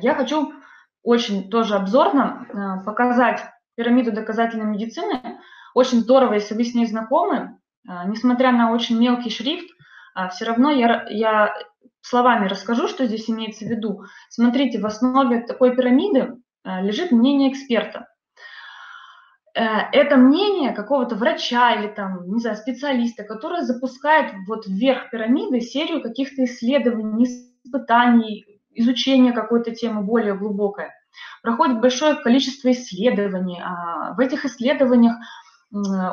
Я хочу очень тоже обзорно показать пирамиду доказательной медицины. Очень здорово, если вы с ней знакомы. Несмотря на очень мелкий шрифт, все равно я, я словами расскажу, что здесь имеется в виду. Смотрите, в основе такой пирамиды лежит мнение эксперта. Э, это мнение какого-то врача или там, не знаю, специалиста, который запускает вот вверх пирамиды серию каких-то исследований, испытаний, изучения какой-то темы более глубокое. Проходит большое количество исследований. А в этих исследованиях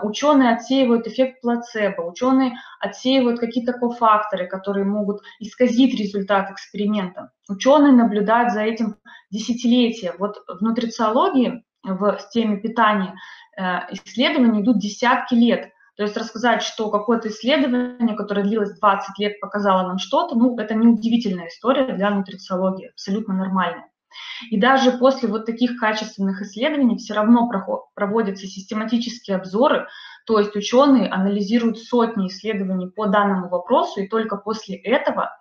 ученые отсеивают эффект плацебо, ученые отсеивают какие-то кофакторы, которые могут исказить результат эксперимента. Ученые наблюдают за этим десятилетия. Вот в нутрициологии в теме питания э, исследования идут десятки лет. То есть рассказать, что какое-то исследование, которое длилось 20 лет, показало нам что-то, ну, это неудивительная история для нутрициологии, абсолютно нормальная. И даже после вот таких качественных исследований все равно проводятся систематические обзоры, то есть ученые анализируют сотни исследований по данному вопросу, и только после этого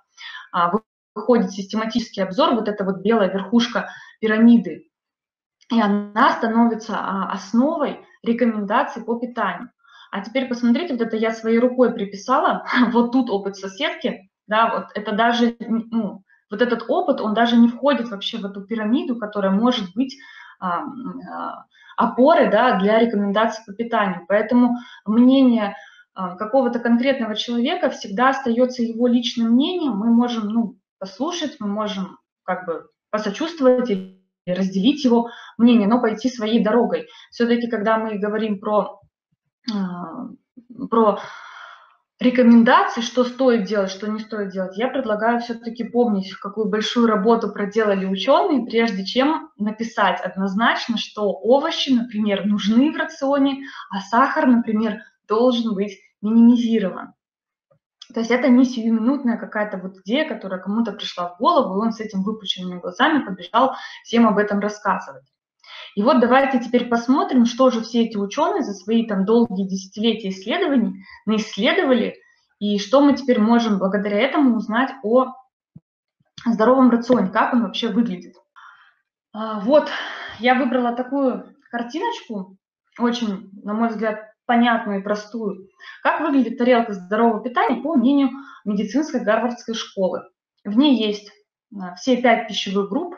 а, выходит систематический обзор, вот эта вот белая верхушка пирамиды и она становится а, основой рекомендаций по питанию. А теперь посмотрите, вот это я своей рукой приписала, вот тут опыт соседки, да, вот это даже, ну, вот этот опыт, он даже не входит вообще в эту пирамиду, которая может быть а, а, опорой, да, для рекомендаций по питанию. Поэтому мнение а, какого-то конкретного человека всегда остается его личным мнением, мы можем, ну, послушать, мы можем как бы посочувствовать разделить его мнение, но пойти своей дорогой. Все-таки, когда мы говорим про, про рекомендации, что стоит делать, что не стоит делать, я предлагаю все-таки помнить, какую большую работу проделали ученые, прежде чем написать однозначно, что овощи, например, нужны в рационе, а сахар, например, должен быть минимизирован. То есть это не сиюминутная какая-то вот идея, которая кому-то пришла в голову, и он с этим выпущенными глазами побежал всем об этом рассказывать. И вот давайте теперь посмотрим, что же все эти ученые за свои там долгие десятилетия исследований наисследовали, и что мы теперь можем благодаря этому узнать о здоровом рационе, как он вообще выглядит. А, вот, я выбрала такую картиночку, очень, на мой взгляд, понятную и простую. Как выглядит тарелка здорового питания по мнению медицинской гарвардской школы? В ней есть а, все пять пищевых групп.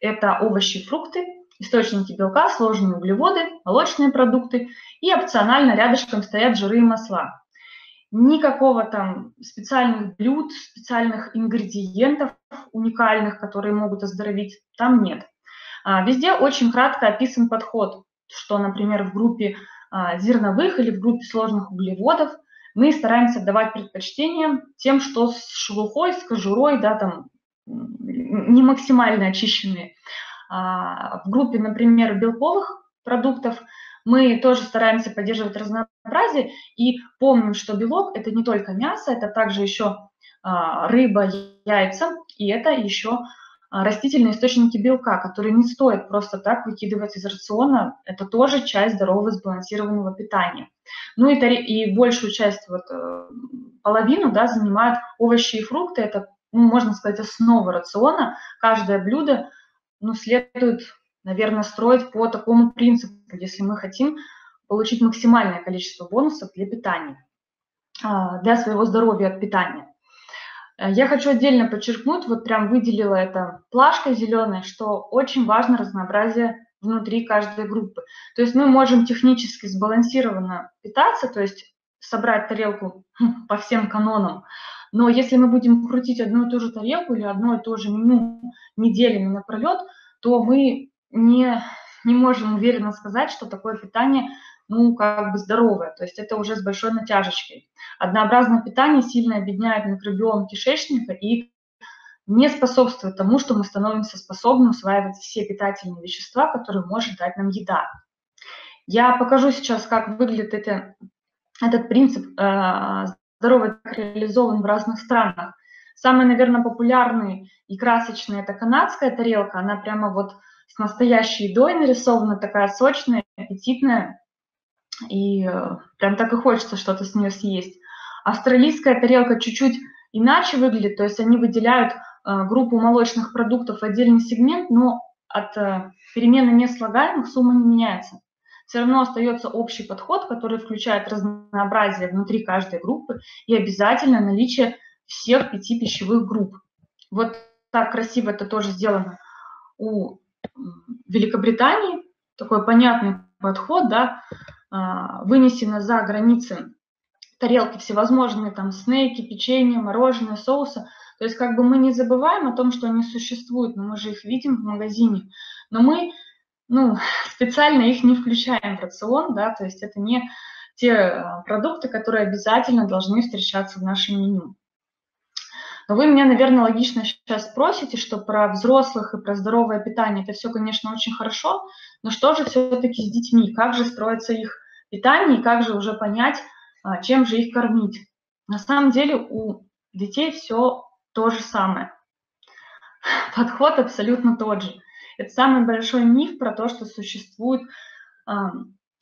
Это овощи фрукты, источники белка, сложные углеводы, молочные продукты и опционально рядышком стоят жиры и масла. Никакого там специальных блюд, специальных ингредиентов уникальных, которые могут оздоровить, там нет. А, везде очень кратко описан подход, что, например, в группе а, зерновых или в группе сложных углеводов, мы стараемся давать предпочтение тем, что с шелухой, с кожурой, да, там не максимально очищенные. А, в группе, например, белковых продуктов мы тоже стараемся поддерживать разнообразие и помним, что белок – это не только мясо, это также еще а, рыба, яйца, и это еще а, растительные источники белка, которые не стоит просто так выкидывать из рациона. Это тоже часть здорового сбалансированного питания. Ну и, и большую часть, вот э, половину, да, занимают овощи и фрукты. Это, ну, можно сказать, основа рациона. Каждое блюдо, ну, следует, наверное, строить по такому принципу, если мы хотим получить максимальное количество бонусов для питания, а, для своего здоровья от питания. Э, я хочу отдельно подчеркнуть, вот прям выделила это плашкой зеленой, что очень важно разнообразие внутри каждой группы. То есть мы можем технически сбалансированно питаться, то есть собрать тарелку хм, по всем канонам, но если мы будем крутить одну и ту же тарелку или одно и то же меню неделями напролет, то мы не, не можем уверенно сказать, что такое питание ну, как бы здоровое, то есть это уже с большой натяжечкой. Однообразное питание сильно объединяет микробиом кишечника и не способствует тому, что мы становимся способны усваивать все питательные вещества, которые может дать нам еда. Я покажу сейчас, как выглядит это, этот принцип э, здоровый реализован в разных странах. Самый, наверное, популярный и красочный – это канадская тарелка. Она прямо вот с настоящей едой нарисована, такая сочная, аппетитная и э, прям так и хочется что-то с нее съесть. Австралийская тарелка чуть-чуть иначе выглядит, то есть они выделяют э, группу молочных продуктов в отдельный сегмент, но от э, перемены неслагаемых сумма не меняется. Все равно остается общий подход, который включает разнообразие внутри каждой группы и обязательно наличие всех пяти пищевых групп. Вот так красиво это тоже сделано у Великобритании, такой понятный подход, да, а, вынесено за границы тарелки всевозможные, там, снеки, печенье, мороженое, соуса. То есть как бы мы не забываем о том, что они существуют, но мы же их видим в магазине. Но мы ну, специально их не включаем в рацион, да, то есть это не те а, продукты, которые обязательно должны встречаться в нашем меню. Но вы меня, наверное, логично сейчас спросите, что про взрослых и про здоровое питание это все, конечно, очень хорошо, но что же все-таки с детьми? Как же строится их питание и как же уже понять, а, чем же их кормить? На самом деле у детей все то же самое. Подход абсолютно тот же. Это самый большой миф про то, что существует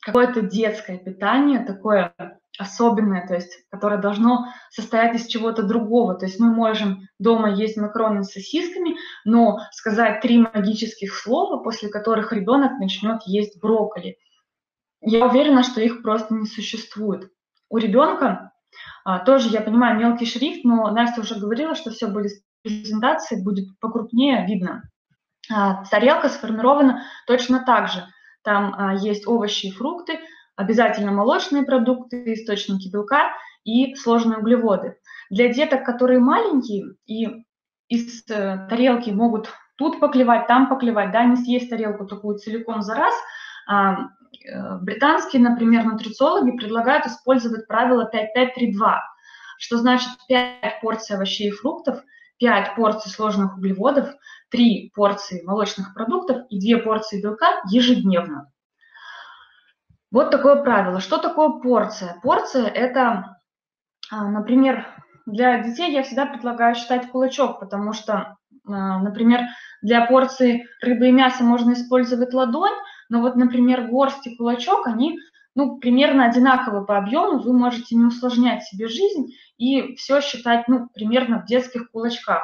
какое-то детское питание, такое особенное, то есть, которое должно состоять из чего-то другого. То есть мы можем дома есть макароны с сосисками, но сказать три магических слова, после которых ребенок начнет есть брокколи. Я уверена, что их просто не существует. У ребенка а, тоже, я понимаю, мелкий шрифт, но Настя уже говорила, что все будет презентации, будет покрупнее видно. А, тарелка сформирована точно так же. Там а, есть овощи и фрукты, обязательно молочные продукты, источники белка и сложные углеводы. Для деток, которые маленькие и из э, тарелки могут тут поклевать, там поклевать, да, не съесть тарелку такую целиком за раз, а, э, британские, например, нутрициологи предлагают использовать правило 5-5-3-2, что значит 5 порций овощей и фруктов, 5 порций сложных углеводов, 3 порции молочных продуктов и 2 порции белка ежедневно. Вот такое правило. Что такое порция? Порция – это, а, например, для детей я всегда предлагаю считать кулачок, потому что, а, например, для порции рыбы и мяса можно использовать ладонь, но вот, например, горсть и кулачок, они ну, примерно одинаковы по объему, вы можете не усложнять себе жизнь и все считать, ну, примерно в детских кулачках.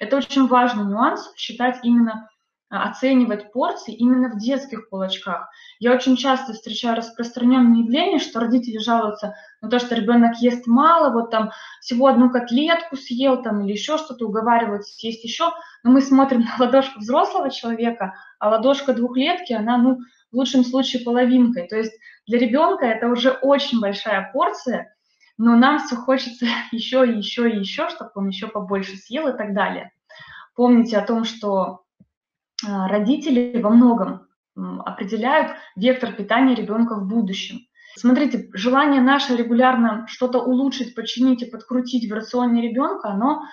Это очень важный нюанс, считать именно а, оценивать порции именно в детских кулачках. Я очень часто встречаю распространенное явление, что родители жалуются на то, что ребенок ест мало, вот там всего одну котлетку съел там или еще что-то, уговаривают съесть еще, но мы смотрим на ладошку взрослого человека, а ладошка двухлетки, она, ну, в лучшем случае половинкой. То есть для ребенка это уже очень большая порция, но нам все хочется еще и еще и еще, чтобы он еще побольше съел и так далее. Помните о том, что а, родители во многом определяют вектор питания ребенка в будущем. Смотрите, желание наше регулярно что-то улучшить, починить и подкрутить в рационе ребенка, оно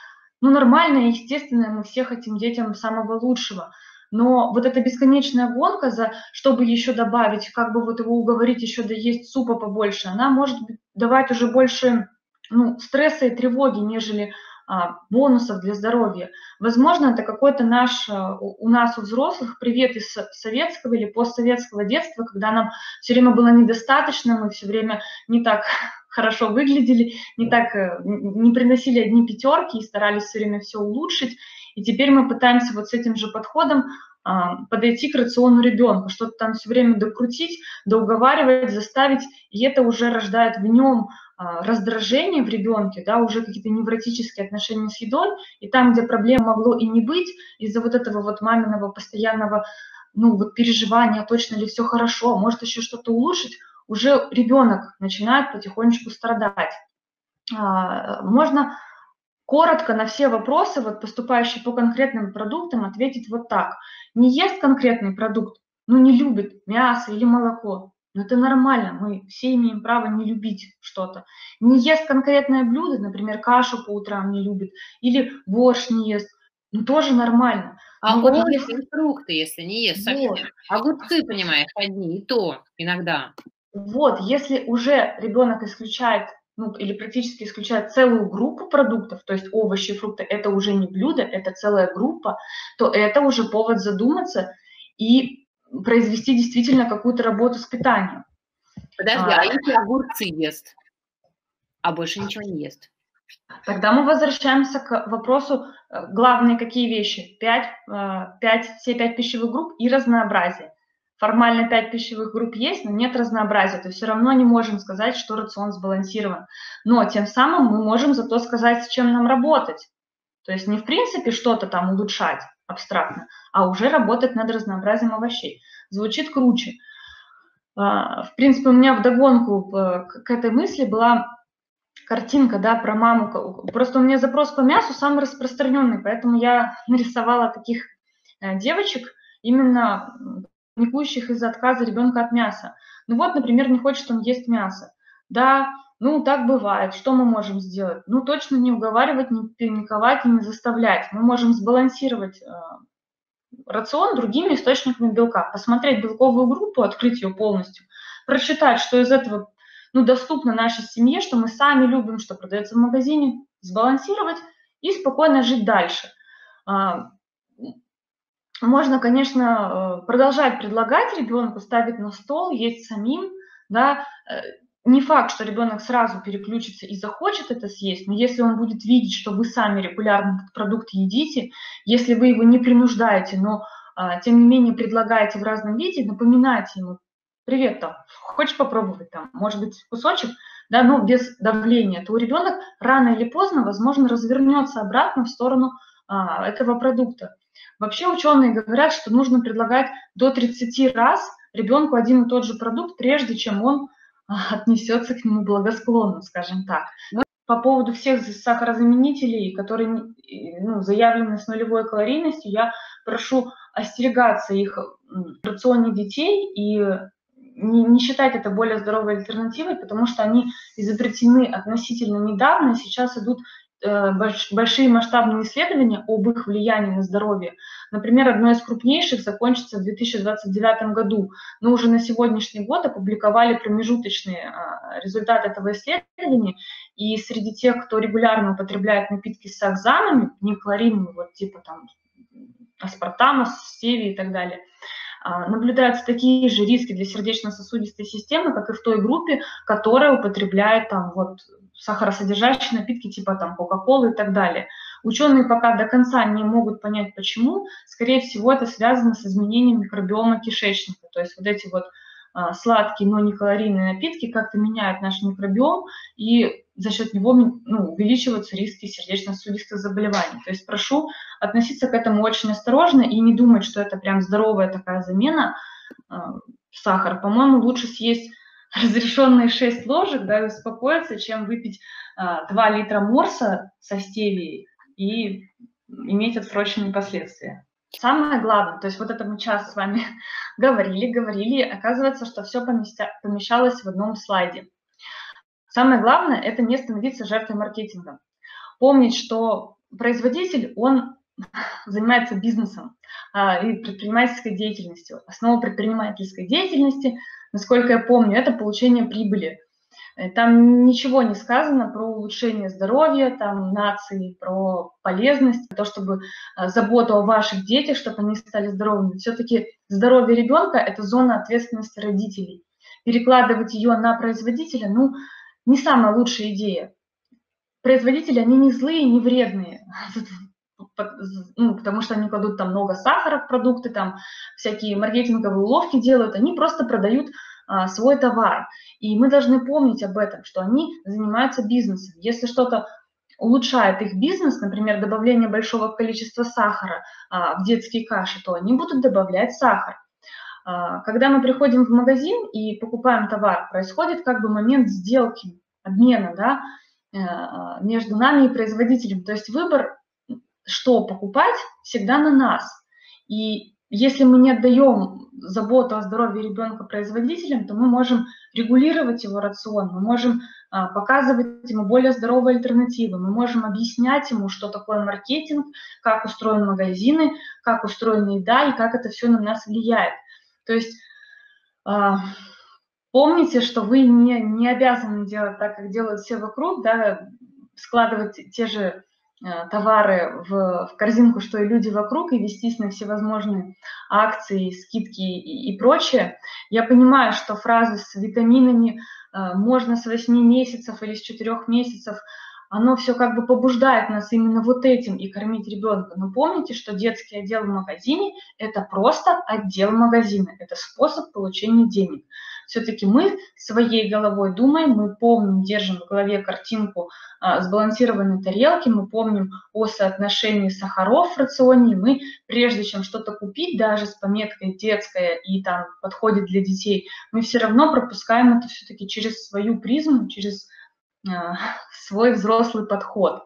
ну, нормальное, естественное, мы все хотим детям самого лучшего. Но вот эта бесконечная гонка за, чтобы еще добавить, как бы вот его уговорить еще доесть супа побольше, она может давать уже больше ну, стресса и тревоги, нежели а, бонусов для здоровья. Возможно, это какой-то наш, а, у нас, у взрослых, привет из советского или постсоветского детства, когда нам все время было недостаточно, мы все время не так хорошо выглядели, не так, э, не приносили одни пятерки и старались все время все улучшить. И теперь мы пытаемся вот с этим же подходом а, подойти к рациону ребенка, что-то там все время докрутить, доуговаривать, заставить, и это уже рождает в нем а, раздражение в ребенке, да, уже какие-то невротические отношения с едой, и там, где проблем могло и не быть, из-за вот этого вот маминого постоянного, ну, вот переживания, точно ли все хорошо, может еще что-то улучшить, уже ребенок начинает потихонечку страдать. А, можно коротко на все вопросы, вот поступающие по конкретным продуктам, ответить вот так. Не ест конкретный продукт, ну не любит мясо или молоко, но это нормально, мы все имеем право не любить что-то. Не ест конкретное блюдо, например, кашу по утрам не любит, или борщ не ест, ну тоже нормально. А вот если фрукты, если не ест совсем. Вот. Огурцы, понимаешь, одни, и то иногда. Вот, если уже ребенок исключает ну, или практически исключает целую группу продуктов, то есть овощи, фрукты, это уже не блюдо, это целая группа, то это уже повод задуматься и произвести действительно какую-то работу с питанием. Подожди, а, а если огурцы ест, а больше ничего не ест? Тогда мы возвращаемся к вопросу, э, главные какие вещи? Пять, э, пять, все пять пищевых групп и разнообразие. Формально пять пищевых групп есть, но нет разнообразия. То все равно не можем сказать, что рацион сбалансирован. Но тем самым мы можем зато сказать, с чем нам работать. То есть не в принципе что-то там улучшать абстрактно, а уже работать над разнообразием овощей. Звучит круче. А, в принципе, у меня вдогонку к этой мысли была картинка, да, про маму. Просто у меня запрос по мясу самый распространенный, поэтому я нарисовала таких э, девочек, именно паникующих из-за отказа ребенка от мяса. Ну вот, например, не хочет он есть мясо. Да, ну так бывает. Что мы можем сделать? Ну точно не уговаривать, не паниковать и не заставлять. Мы можем сбалансировать э, рацион другими источниками белка, посмотреть белковую группу, открыть ее полностью, прочитать, что из этого ну, доступно нашей семье, что мы сами любим, что продается в магазине, сбалансировать и спокойно жить дальше. А, можно, конечно, э, продолжать предлагать ребенку ставить на стол, есть самим, да, э, не факт, что ребенок сразу переключится и захочет это съесть, но если он будет видеть, что вы сами регулярно этот продукт едите, если вы его не принуждаете, но а, тем не менее предлагаете в разном виде, напоминайте ему, привет, там, хочешь попробовать там, может быть, кусочек, да, но без давления, то ребенок рано или поздно, возможно, развернется обратно в сторону а, этого продукта. Вообще ученые говорят, что нужно предлагать до 30 раз ребенку один и тот же продукт, прежде чем он а, отнесется к нему благосклонно, скажем так. Но по поводу всех сахарозаменителей, которые ну, заявлены с нулевой калорийностью, я прошу остерегаться их в рационе детей и не, не считать это более здоровой альтернативой, потому что они изобретены относительно недавно, и сейчас идут большие масштабные исследования об их влиянии на здоровье. Например, одно из крупнейших закончится в 2029 году, но уже на сегодняшний год опубликовали промежуточные э, результаты этого исследования, и среди тех, кто регулярно употребляет напитки с сахзанами, не калорийными, вот типа там аспартама, стевии и так далее – а, наблюдаются такие же риски для сердечно-сосудистой системы, как и в той группе, которая употребляет там вот сахаросодержащие напитки типа там Кока-Колы и так далее. Ученые пока до конца не могут понять, почему. Скорее всего, это связано с изменением микробиома кишечника. То есть вот эти вот а, сладкие, но не калорийные напитки как-то меняют наш микробиом, и за счет него ну, увеличиваются риски сердечно-сосудистых заболеваний. То есть прошу относиться к этому очень осторожно и не думать, что это прям здоровая такая замена э, сахара. По-моему, лучше съесть разрешенные 6 ложек, да, и успокоиться, чем выпить э, 2 литра морса со стевией и иметь отсроченные последствия. Самое главное, то есть вот это мы час с вами говорили, говорили, оказывается, что все помещалось в одном слайде. Самое главное – это не становиться жертвой маркетинга. Помнить, что производитель, он занимается бизнесом а, и предпринимательской деятельностью. Основа предпринимательской деятельности, насколько я помню, это получение прибыли. Э, там ничего не сказано про улучшение здоровья, там нации, про полезность, то, чтобы э, заботу о ваших детях, чтобы они стали здоровыми. Все-таки здоровье ребенка – это зона ответственности родителей. Перекладывать ее на производителя, ну, не самая лучшая идея. Производители, они не злые, не вредные, ну, потому что они кладут там много сахара в продукты, там всякие маркетинговые уловки делают, они просто продают а, свой товар. И мы должны помнить об этом, что они занимаются бизнесом. Если что-то улучшает их бизнес, например, добавление большого количества сахара а, в детские каши, то они будут добавлять сахар. А, когда мы приходим в магазин и покупаем товар, происходит как бы момент сделки, обмена да, э, между нами и производителем. То есть выбор, что покупать, всегда на нас. И если мы не отдаем заботу о здоровье ребенка производителям, то мы можем регулировать его рацион, мы можем а, показывать ему более здоровые альтернативы, мы можем объяснять ему, что такое маркетинг, как устроены магазины, как устроена еда и как это все на нас влияет. То есть а, помните, что вы не, не обязаны делать так, как делают все вокруг, да, складывать те же товары в, в корзинку, что и люди вокруг, и вестись на всевозможные акции, скидки и, и прочее. Я понимаю, что фразы с витаминами э, можно с 8 месяцев или с 4 месяцев, оно все как бы побуждает нас именно вот этим и кормить ребенка. Но помните, что детский отдел в магазине – это просто отдел магазина, это способ получения денег. Все-таки мы своей головой думаем, мы помним, держим в голове картинку а, сбалансированной тарелки, мы помним о соотношении сахаров в рационе, мы прежде чем что-то купить, даже с пометкой детская и там подходит для детей, мы все равно пропускаем это все-таки через свою призму, через а, свой взрослый подход.